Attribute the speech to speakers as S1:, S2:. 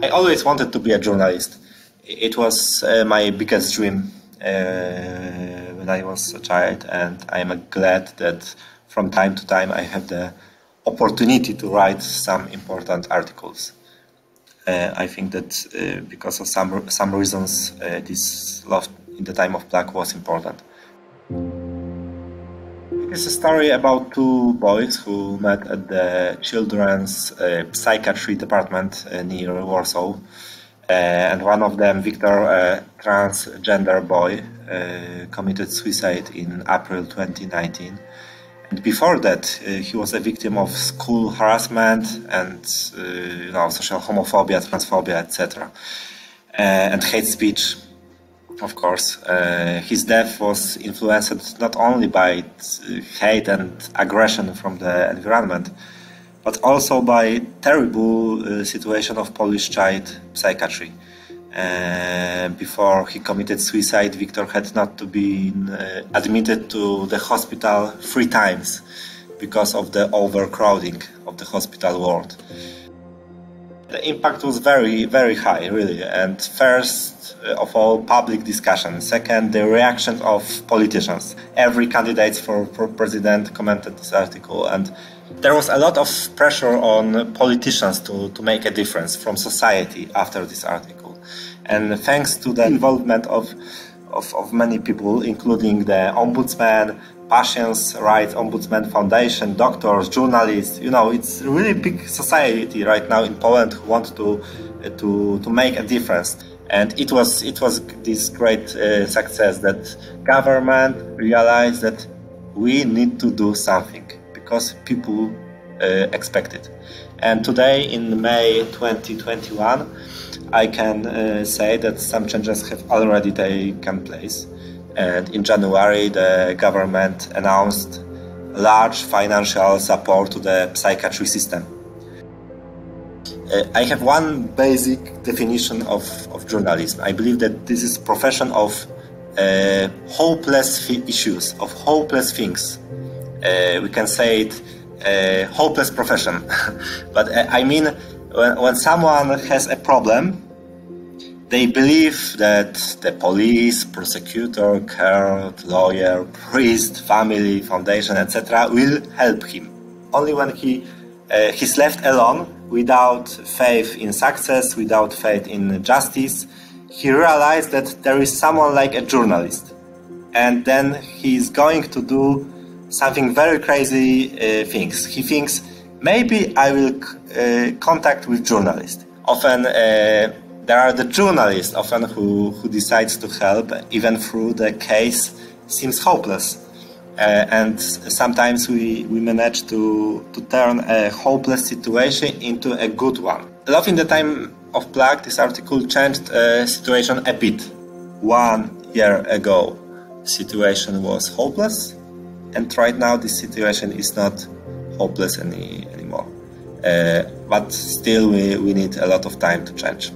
S1: I always wanted to be a journalist. It was uh, my biggest dream uh, when I was a child, and I'm glad that from time to time I have the opportunity to write some important articles. Uh, I think that uh, because of some some reasons, uh, this love in the time of plague was important. It's a story about two boys who met at the children's uh, psychiatry department uh, near Warsaw. Uh, and one of them, Victor, a transgender boy, uh, committed suicide in April 2019. And before that, uh, he was a victim of school harassment and uh, you know social homophobia, transphobia, etc., and hate speech of course. Uh, his death was influenced not only by hate and aggression from the environment, but also by terrible uh, situation of Polish child psychiatry. Uh, before he committed suicide, Victor had not to be uh, admitted to the hospital three times because of the overcrowding of the hospital ward. The impact was very, very high, really. And first uh, of all, public discussion. Second, the reaction of politicians. Every candidate for, for president commented this article, and there was a lot of pressure on politicians to, to make a difference from society after this article. And thanks to the involvement of, of, of many people, including the ombudsman, Patients' Rights Ombudsman Foundation, doctors, journalists. You know, it's a really big society right now in Poland who want to to to make a difference. And it was it was this great uh, success that government realized that we need to do something because people uh, expect it. And today, in May 2021, I can uh, say that some changes have already taken place. And in January, the government announced large financial support to the psychiatry system. Uh, I have one basic definition of, of journalism. I believe that this is profession of uh, hopeless issues, of hopeless things. Uh, we can say it uh, hopeless profession. but uh, I mean, when, when someone has a problem, they believe that the police, prosecutor, court, lawyer, priest, family, foundation, etc., will help him. Only when he uh, he's left alone, without faith in success, without faith in justice, he realized that there is someone like a journalist, and then he's going to do something very crazy uh, things. He thinks maybe I will uh, contact with journalists. Often uh, there are the journalists often who, who decides to help even through the case seems hopeless. Uh, and sometimes we, we manage to, to turn a hopeless situation into a good one. Love in the time of plague, this article changed the situation a bit. One year ago, situation was hopeless, and right now this situation is not hopeless any, anymore. Uh, but still, we, we need a lot of time to change.